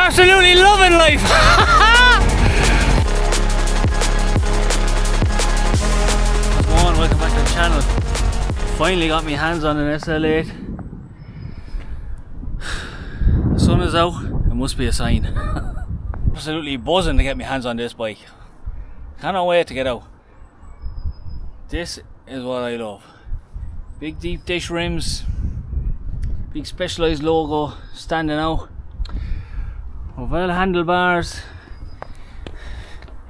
Absolutely loving life. Welcome back to the channel. Finally got my hands on an SL8. The sun is out. It must be a sign. Absolutely buzzing to get my hands on this bike. Cannot wait to get out. This is what I love. Big deep dish rims, big specialized logo standing out. Well handlebars,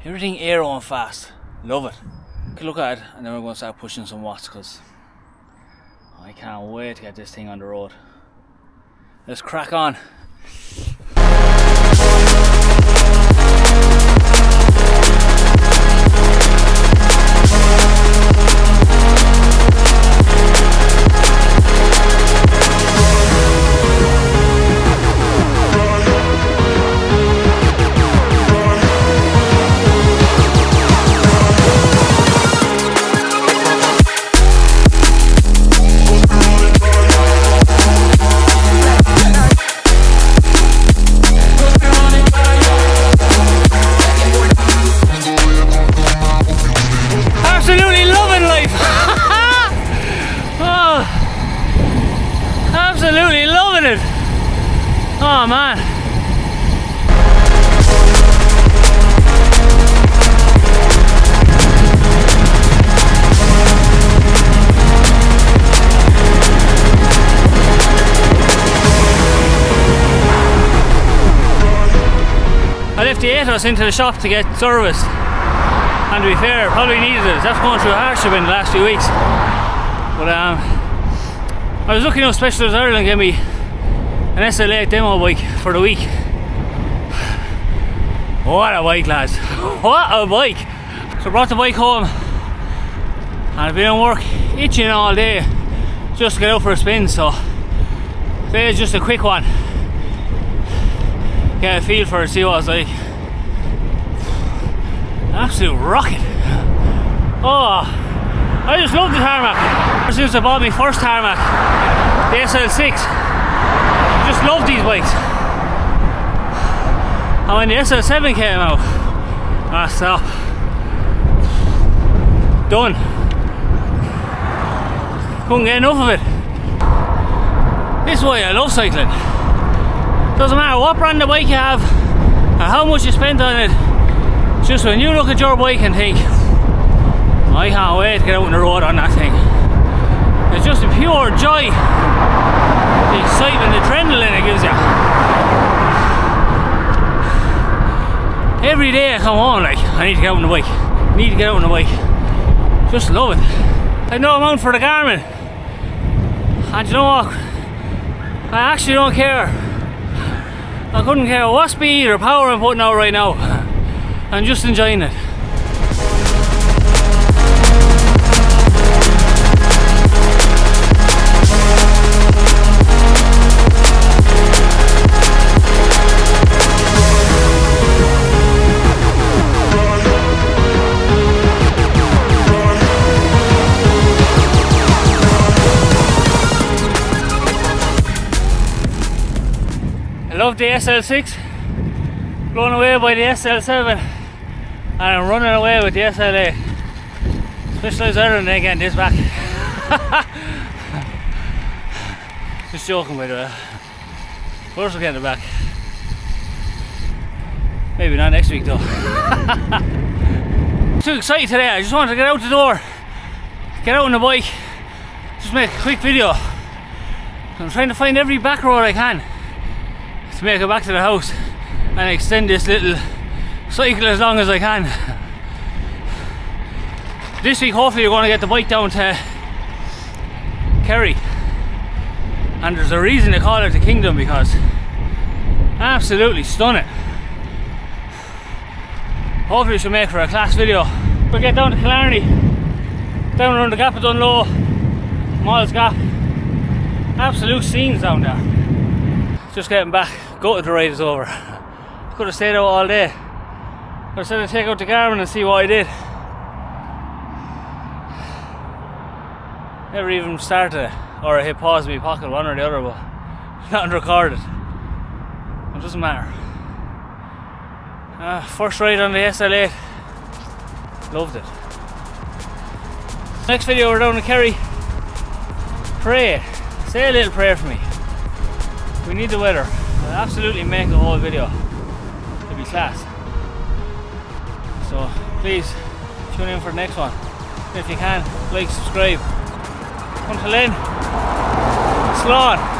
everything aero and fast. Love it. Look at it, and then we're going to start pushing some watts because I can't wait to get this thing on the road. Let's crack on. Oh man. I left the Ethos into the shop to get serviced. And to be fair, probably needed it. That's going through a hardship in the last few weeks. But um, I was looking at Specialized Ireland gave me an SL8 demo bike for the week. What a bike, lads! What a bike! So I brought the bike home, and I've been on work itching all day just to get out for a spin. So today's just a quick one. Get a feel for it, see what it's like absolute rocket. Oh, I just love the tarmac. Ever since I bought my first tarmac, the SL6, I just love these bikes. And when the SL7 came out, ah, stop. Done. Couldn't get enough of it. This is why I love cycling. Doesn't matter what brand of bike you have, or how much you spent on it, just when you look at your bike and think, I can't wait to get out on the road on that thing. It's just a pure joy, the excitement, the adrenaline it gives you. Every day I come on, like, I need to get out on the bike, need to get out on the bike. Just love it. I know I'm out for the Garmin. And you know what? I actually don't care. I couldn't care what speed or power I'm putting out right now. I'm just enjoying it. Love the SL6, blown away by the SL7 and I'm running away with the SL8. Specialized Ireland ain't getting this back. Just joking by the way. Of course we're it back. Maybe not next week though. Too excited today, I just wanted to get out the door, get out on the bike, just make a quick video. I'm trying to find every back road I can to make it back to the house and extend this little cycle as long as I can. This week hopefully we're going to get the bike down to Kerry and there's a reason to call it the Kingdom because absolutely stunning. Hopefully we should make for a class video. We'll get down to Killarney, down around the Gap of Dunloe, Miles Gap. Absolute scenes down there. Just getting back, gutted the ride is over. Could have stayed out all day. I said I'd take out the Garmin and see what I did. Never even started or I hit pause in my pocket, one or the other, but not recorded. It doesn't matter. Uh, first ride on the SL8. Loved it. Next video we're down to Kerry. Pray. Say a little prayer for me. We need the weather. Absolutely make the whole video. It'll be class. So please tune in for the next one. If you can, like, subscribe. Until then, Slán.